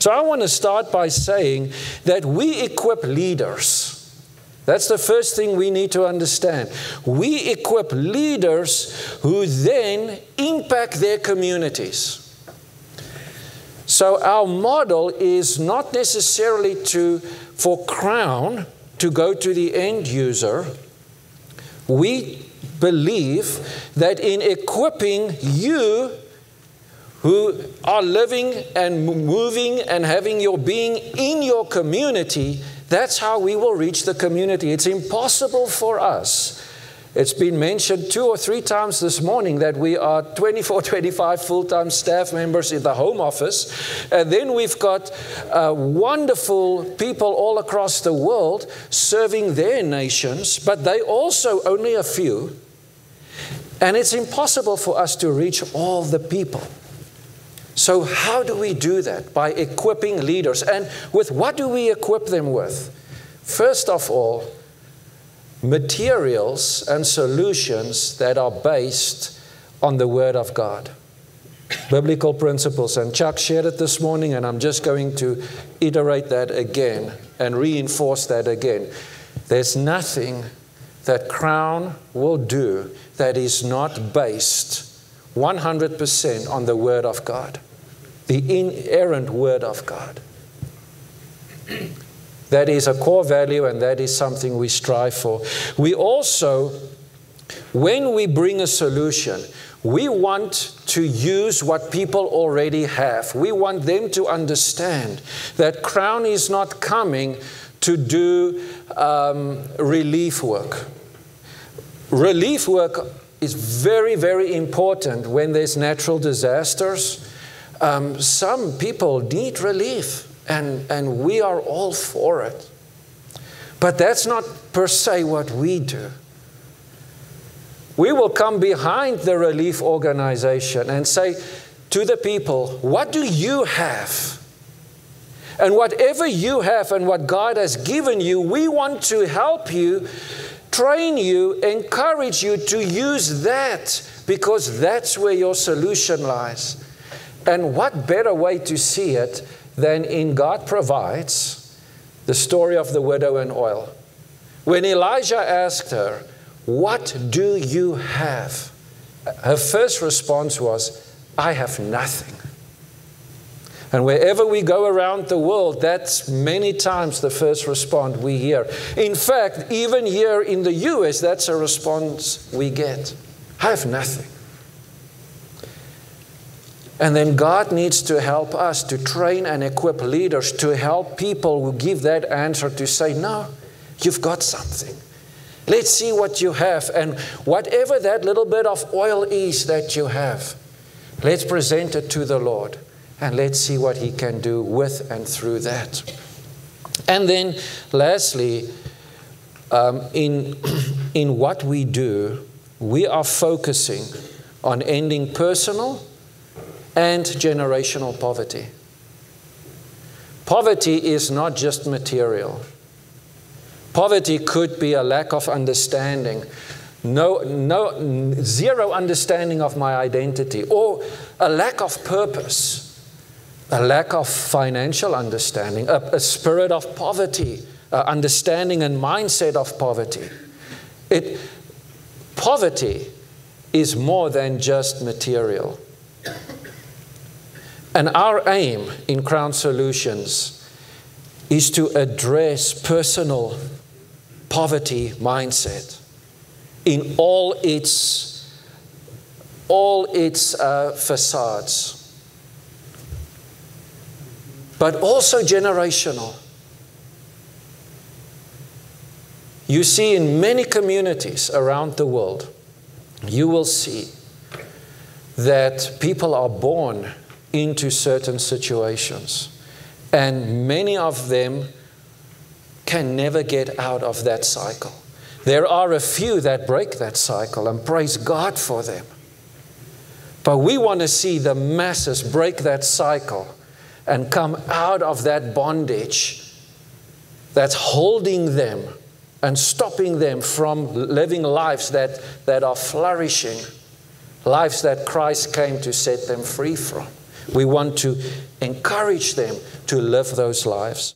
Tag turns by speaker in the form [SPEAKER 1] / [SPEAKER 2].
[SPEAKER 1] So I want to start by saying that we equip leaders. That's the first thing we need to understand. We equip leaders who then impact their communities. So our model is not necessarily to for crown to go to the end user. We believe that in equipping you who are living and moving and having your being in your community, that's how we will reach the community. It's impossible for us. It's been mentioned two or three times this morning that we are 24, 25 full time staff members in the home office. And then we've got uh, wonderful people all across the world serving their nations, but they also only a few. And it's impossible for us to reach all the people. So, how do we do that? By equipping leaders. And with what do we equip them with? First of all, materials and solutions that are based on the Word of God. Biblical principles. And Chuck shared it this morning, and I'm just going to iterate that again and reinforce that again. There's nothing that Crown will do that is not based 100% on the Word of God the inerrant Word of God. That is a core value, and that is something we strive for. We also, when we bring a solution, we want to use what people already have. We want them to understand that Crown is not coming to do um, relief work. Relief work is very, very important when there's natural disasters um, some people need relief, and, and we are all for it. But that's not per se what we do. We will come behind the relief organization and say to the people, What do you have? And whatever you have and what God has given you, we want to help you, train you, encourage you to use that because that's where your solution lies. And what better way to see it than in God provides the story of the widow and oil? When Elijah asked her, What do you have? Her first response was, I have nothing. And wherever we go around the world, that's many times the first response we hear. In fact, even here in the US, that's a response we get I have nothing. And then God needs to help us to train and equip leaders to help people who give that answer to say, No, you've got something. Let's see what you have. And whatever that little bit of oil is that you have, let's present it to the Lord and let's see what He can do with and through that. And then, lastly, um, in, in what we do, we are focusing on ending personal and generational poverty. Poverty is not just material. Poverty could be a lack of understanding, no, no, zero understanding of my identity, or a lack of purpose, a lack of financial understanding, a, a spirit of poverty, understanding and mindset of poverty. It, poverty is more than just material. And our aim in Crown Solutions is to address personal poverty mindset in all its all its uh, facades, but also generational. You see, in many communities around the world, you will see that people are born into certain situations. And many of them can never get out of that cycle. There are a few that break that cycle, and praise God for them. But we want to see the masses break that cycle and come out of that bondage that's holding them and stopping them from living lives that, that are flourishing, lives that Christ came to set them free from. We want to encourage them to live those lives.